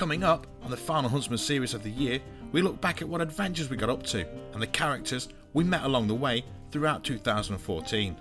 Coming up on the final Huntsman series of the year, we look back at what adventures we got up to and the characters we met along the way throughout 2014.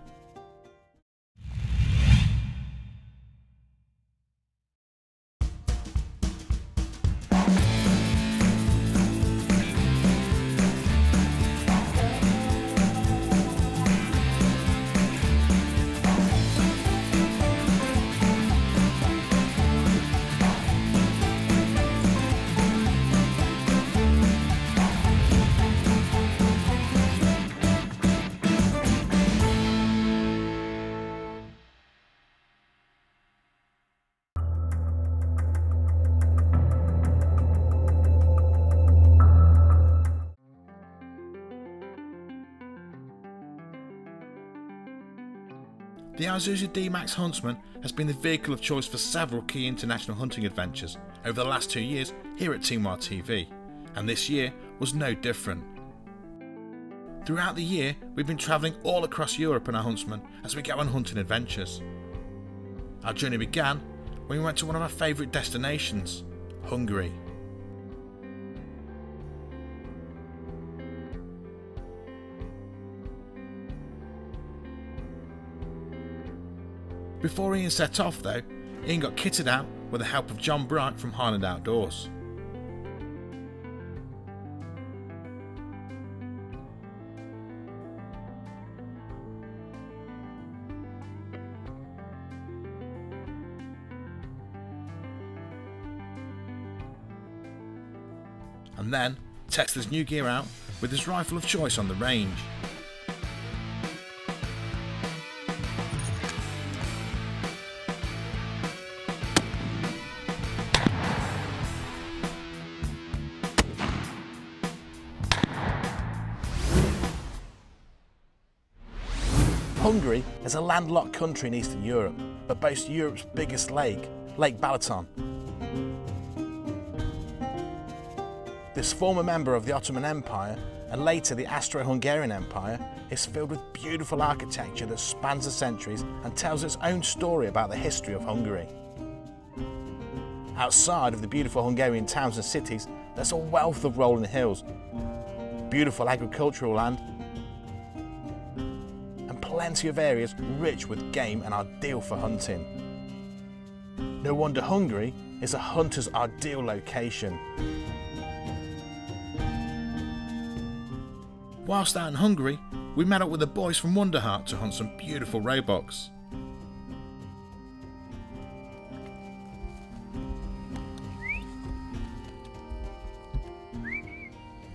The Isuzu D-Max Huntsman has been the vehicle of choice for several key international hunting adventures over the last two years here at Team TV, and this year was no different. Throughout the year, we've been travelling all across Europe in our Huntsman as we go on hunting adventures. Our journey began when we went to one of our favourite destinations, Hungary. Before Ian set off, though, Ian got kitted out with the help of John Bright from Highland Outdoors. And then tests his new gear out with his rifle of choice on the range. Hungary is a landlocked country in Eastern Europe, but boasts Europe's biggest lake, Lake Balaton. This former member of the Ottoman Empire and later the Austro-Hungarian Empire is filled with beautiful architecture that spans the centuries and tells its own story about the history of Hungary. Outside of the beautiful Hungarian towns and cities, there's a wealth of rolling hills, beautiful agricultural land, and plenty of areas rich with game and ideal for hunting. No wonder Hungary is a hunter's ideal location. Whilst out in Hungary, we met up with the boys from Wonderheart to hunt some beautiful roebucks.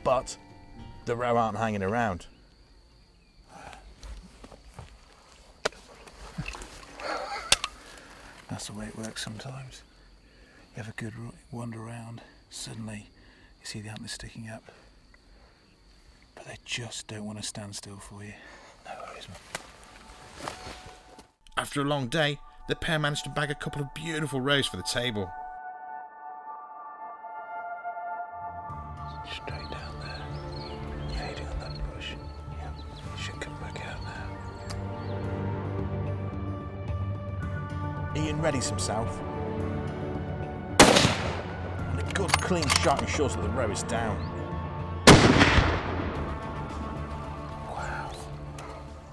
But the roe aren't hanging around. That's the way it works sometimes. You have a good wander around, suddenly you see the antlers sticking up. But they just don't want to stand still for you. No worries, man. After a long day, the pair managed to bag a couple of beautiful roes for the table. Readies himself. And a good clean shot ensures that the roe is down. Wow.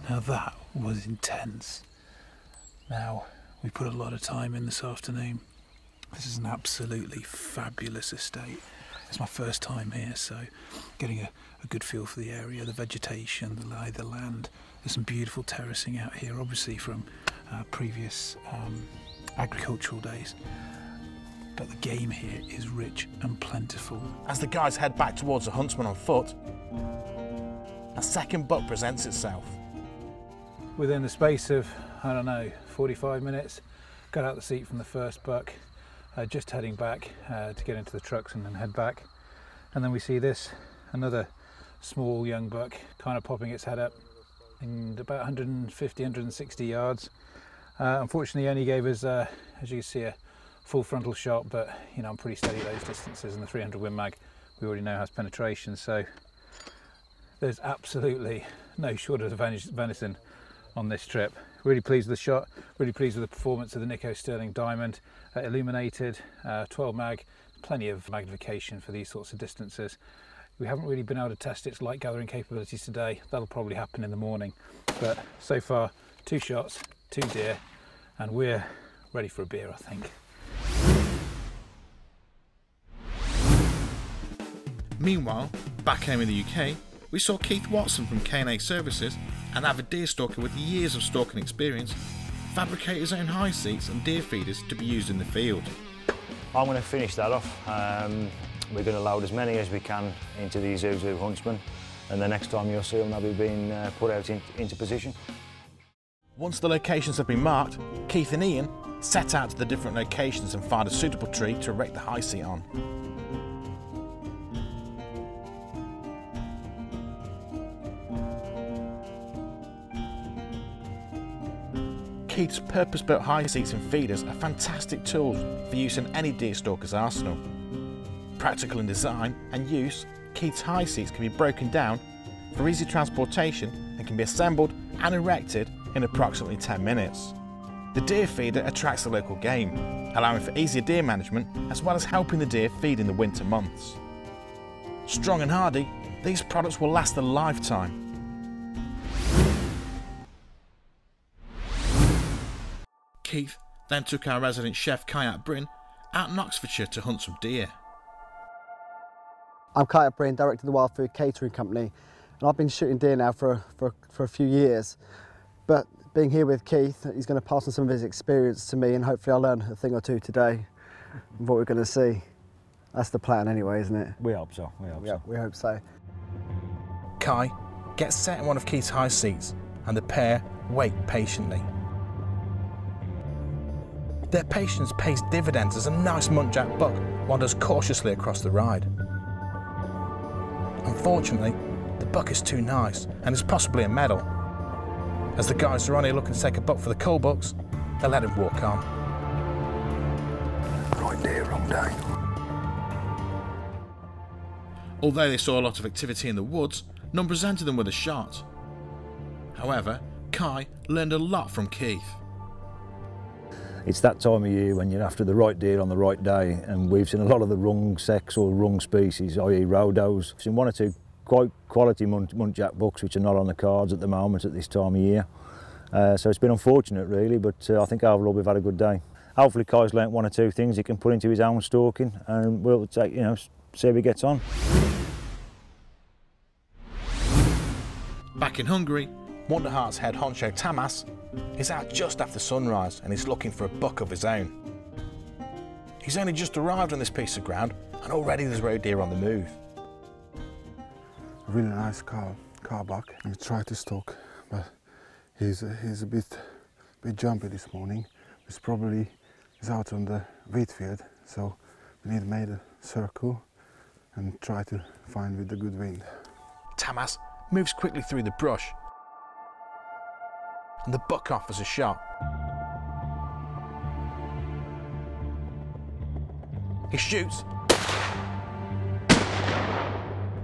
Now that was intense. Now, we put a lot of time in this afternoon. This is an absolutely fabulous estate. It's my first time here, so getting a, a good feel for the area, the vegetation, the the land. There's some beautiful terracing out here, obviously from uh, previous um, agricultural days. But the game here is rich and plentiful. As the guys head back towards the huntsman on foot, a second buck presents itself. within the space of I don't know 45 minutes got out the seat from the first buck uh, just heading back uh, to get into the trucks and then head back and then we see this another small young buck kind of popping its head up in about 150 160 yards uh, unfortunately only gave us uh, as you can see a full frontal shot but you know I'm pretty steady at those distances and the 300 Win Mag we already know has penetration so there's absolutely no shortage of ven- venison on this trip. Really pleased with the shot, really pleased with the performance of the Nikko Stirling Diamond. Uh, illuminated, uh, 12 mag, plenty of magnification for these sorts of distances. We haven't really been able to test its light gathering capabilities today. That'll probably happen in the morning. But so far, two shots, two deer, and we're ready for a beer, I think. Meanwhile, back home in the UK, we saw Keith Watson from K&A Services, an avid deer stalker with years of stalking experience, fabricate his own high seats and deer feeders to be used in the field. I'm going to finish that off. Um, we're going to load as many as we can into these Isuzu Huntsmen and the next time you'll see them they'll be being uh, put out in, into position. Once the locations have been marked, Keith and Ian set out to the different locations and find a suitable tree to erect the high seat on. Keith's purpose-built high seats and feeders are fantastic tools for use in any deer stalker's arsenal. Practical in design and use, Keith's high seats can be broken down for easy transportation and can be assembled and erected in approximately 10 minutes. The deer feeder attracts the local game, allowing for easier deer management as well as helping the deer feed in the winter months. Strong and hardy, these products will last a lifetime Keith then took our resident chef Kayak Bryn out in Oxfordshire to hunt some deer. I'm Kayak Bryn, director of the Wild Food Catering Company, and I've been shooting deer now for, for, for a few years. But being here with Keith, he's going to pass on some of his experience to me, and hopefully I'll learn a thing or two today of what we're going to see. That's the plan anyway, isn't it? We hope so, we hope Yeah, so. we hope so. Kai gets set in one of Keith's high seats, and the pair wait patiently. Their patience pays dividends as a nice muntjac buck wanders cautiously across the ride. Unfortunately, the buck is too nice and is possibly a medal. As the guys are here looking to take a buck for the cull box, they let him walk on. Right deer, wrong day. Although they saw a lot of activity in the woods, none presented them with a shot. However, Kai learned a lot from Keith. It's that time of year when you're after the right deer on the right day and we've seen a lot of the wrong sex or wrong species, i.e. roe does. We've seen one or two quite quality munt, muntjac bucks which are not on the cards at the moment at this time of year. Uh, so it's been unfortunate really, but uh, I think overall we've had a good day. Hopefully Kai's learnt one or two things he can put into his own stalking and we'll take, you know, see how he gets on. Back in Hungary, Wonderheart's head honcho Tamas is out just after sunrise and is looking for a buck of his own. He's only just arrived on this piece of ground and already there's roe deer on the move. Really nice car, car buck. We try to stalk, but he's he's a bit bit jumpy this morning. He's probably is out on the wheat field, so we need to make a circle and try to find with the good wind. Tamas moves quickly through the brush and the buck offers a shot. He shoots,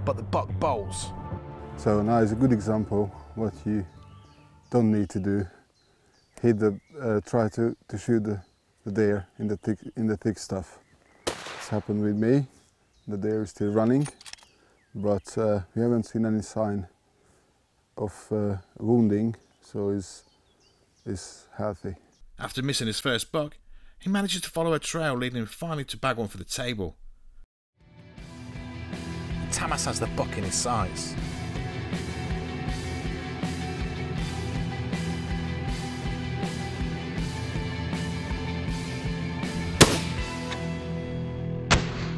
but the buck bowls. So now is a good example what you don't need to do. Hit the, uh, try to, to shoot the, the deer in the thick in the thick stuff. It's happened with me. The deer is still running, but uh, we haven't seen any sign of uh, wounding, so he's, is healthy. After missing his first buck, he manages to follow a trail leading him finally to bag one for the table. Tamas has the buck in his sights.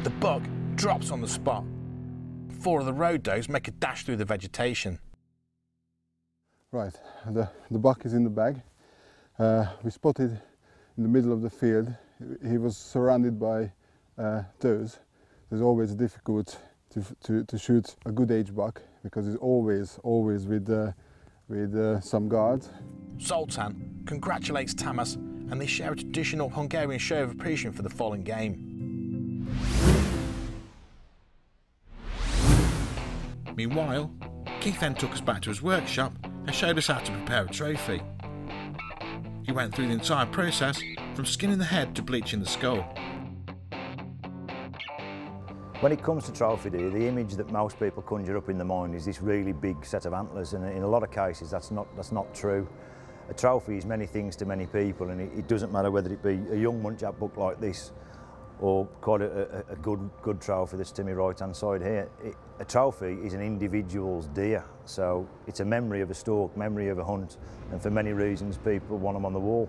The buck drops on the spot. Four of the roe does make a dash through the vegetation. Right, the, the buck is in the bag. Uh, we spotted in the middle of the field. He was surrounded by uh, does. It's always difficult to, to, to shoot a good age buck because he's always, always with, uh, with uh, some guard. Zoltan congratulates Tamas and they share a traditional Hungarian show of appreciation for the fallen game. Meanwhile, Keith then took us back to his workshop and showed us how to prepare a trophy. He went through the entire process from skinning the head to bleaching the skull. When it comes to trophy deer, the image that most people conjure up in the mind is this really big set of antlers, and in a lot of cases that's not, that's not true. A trophy is many things to many people, and it, it doesn't matter whether it be a young muntjac buck like this or quite a, a, a good, good trophy that's to my right-hand side here. It, a trophy is an individual's deer, so it's a memory of a stalk, memory of a hunt, and for many reasons people want them on the wall.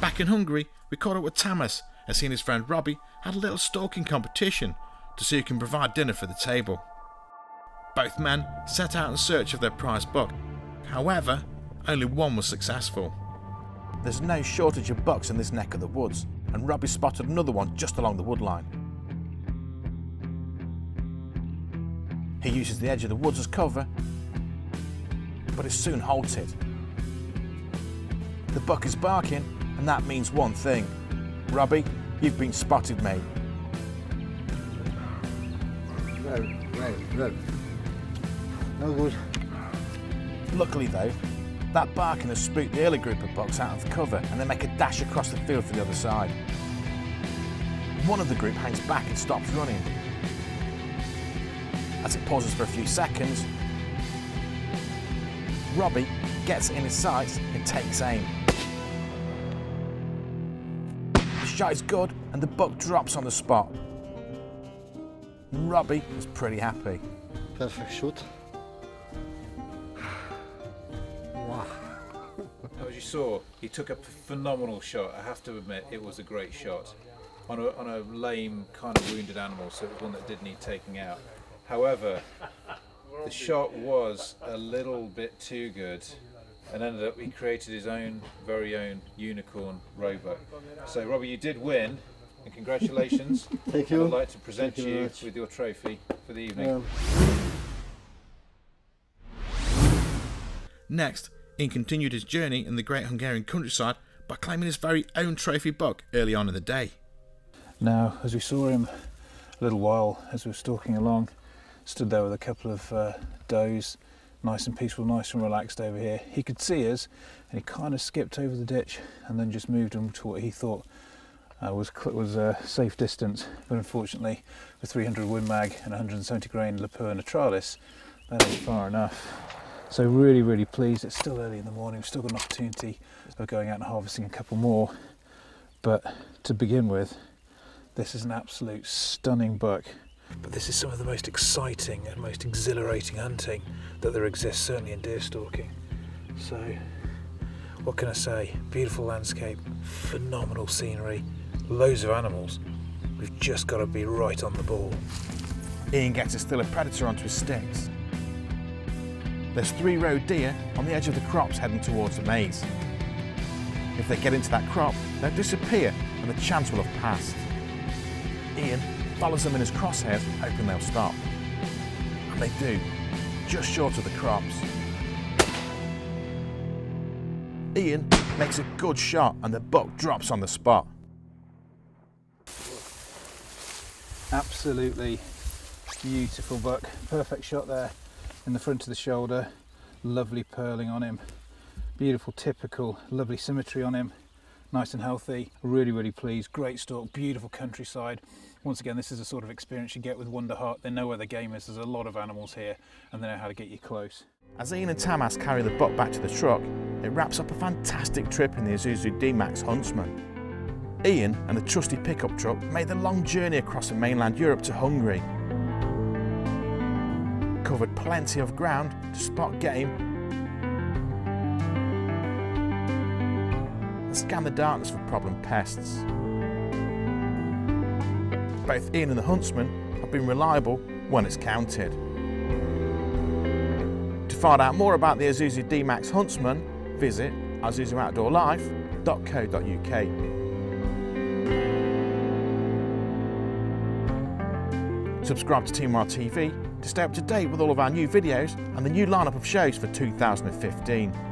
Back in Hungary, we caught up with Tamas as he and his friend Robbie had a little stalking competition to see who can provide dinner for the table. Both men set out in search of their prized buck. However, only one was successful. There's no shortage of bucks in this neck of the woods, and Robbie spotted another one just along the woodline. He uses the edge of the woods as cover, but is soon halted. The buck is barking, and that means one thing. Robbie, you've been spotted, mate. No, no, no. No good. Luckily though, that barking has spooked the early group of bucks out of cover and they make a dash across the field for the other side. One of the group hangs back and stops running. As it pauses for a few seconds, Robbie gets in his sights and takes aim. The shot is good and the buck drops on the spot. Robbie is pretty happy. Perfect shoot. Wow. As you saw, he took a phenomenal shot. I have to admit, it was a great shot on a, on a lame, kind of wounded animal, so it was one that did need taking out. However, the shot was a little bit too good and ended up he created his own very own unicorn roebuck. So Robbie, you did win and congratulations. Thank And you. I'd like to present Thank you you with your trophy for the evening. Um, Next, Ian continued his journey in the Great Hungarian countryside by claiming his very own trophy buck early on in the day. Now, as we saw him a little while as we were stalking along, stood there with a couple of uh, does, nice and peaceful, nice and relaxed over here. He could see us and he kind of skipped over the ditch and then just moved on to what he thought uh, was was a safe distance. But unfortunately, with 300 Win Mag and 170 grain Lapua Naturalis, that ain't far enough. So really, really pleased. It's still early in the morning. We've still got an opportunity of going out and harvesting a couple more. But to begin with, this is an absolute stunning buck. But this is some of the most exciting and most exhilarating hunting that there exists, certainly in deer stalking. So, what can I say? Beautiful landscape, phenomenal scenery, loads of animals. We've just got to be right on the ball. Ian gets a still a predator onto his sticks. There's three roe deer on the edge of the crops heading towards the maize. If they get into that crop, they'll disappear and the chance will have passed. Ian follows them in his crosshairs, hoping they'll stop. And they do, just short of the crops. Ian makes a good shot and the buck drops on the spot. Absolutely beautiful buck. Perfect shot there in the front of the shoulder. Lovely pearling on him. Beautiful, typical, lovely symmetry on him. Nice and healthy. Really, really pleased. Great stalk, beautiful countryside. Once again, this is the sort of experience you get with Wonder Heart. They know where the game is. There's a lot of animals here and they know how to get you close. As Ian and Tamas carry the buck back to the truck, it wraps up a fantastic trip in the Isuzu D-Max Huntsman. Ian and the trusty pickup truck made the long journey across the mainland Europe to Hungary. Covered plenty of ground to spot game and scan the darkness for problem pests. Both Ian and the Huntsman have been reliable when it's counted. To find out more about the Isuzu D-Max Huntsman, visit isuzuoutdoorlife.co.uk. Subscribe to Team Wild TV to stay up to date with all of our new videos and the new lineup of shows for 2015.